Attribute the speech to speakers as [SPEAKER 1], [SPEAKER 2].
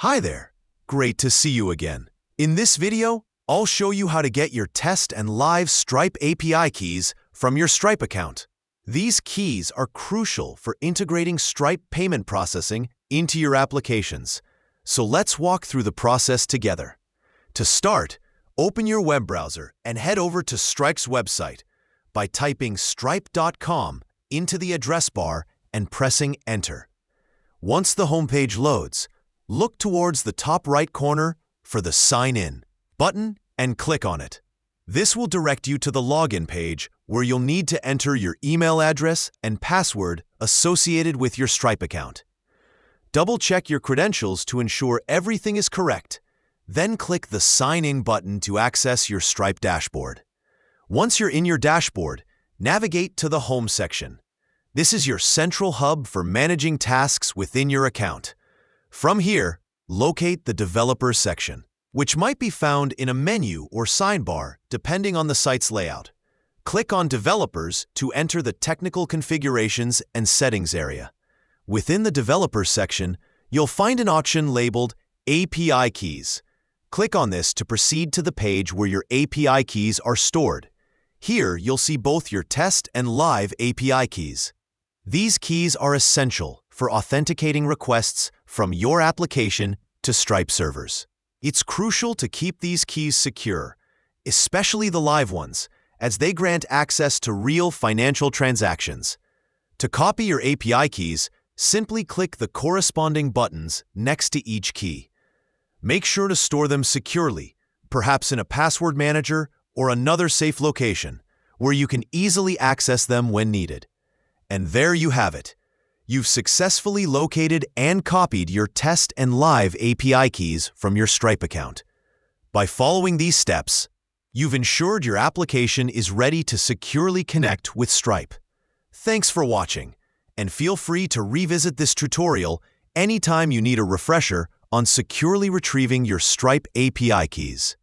[SPEAKER 1] Hi there. Great to see you again. In this video, I'll show you how to get your test and live Stripe API keys from your Stripe account. These keys are crucial for integrating Stripe payment processing into your applications. So let's walk through the process together. To start, open your web browser and head over to Stripe's website by typing stripe.com into the address bar and pressing Enter. Once the homepage loads, look towards the top right corner for the Sign In button and click on it. This will direct you to the login page where you'll need to enter your email address and password associated with your Stripe account. Double check your credentials to ensure everything is correct. Then click the Sign In button to access your Stripe dashboard. Once you're in your dashboard, navigate to the Home section. This is your central hub for managing tasks within your account. From here, locate the Developer section, which might be found in a menu or sidebar depending on the site's layout. Click on Developers to enter the Technical Configurations and Settings area. Within the Developers section, you'll find an option labeled API Keys. Click on this to proceed to the page where your API keys are stored. Here, you'll see both your test and live API keys. These keys are essential for authenticating requests from your application to Stripe servers. It's crucial to keep these keys secure, especially the live ones, as they grant access to real financial transactions. To copy your API keys, simply click the corresponding buttons next to each key. Make sure to store them securely, perhaps in a password manager or another safe location, where you can easily access them when needed. And there you have it. You've successfully located and copied your test and live API keys from your Stripe account. By following these steps, you've ensured your application is ready to securely connect with Stripe. Thanks for watching, and feel free to revisit this tutorial anytime you need a refresher on securely retrieving your Stripe API keys.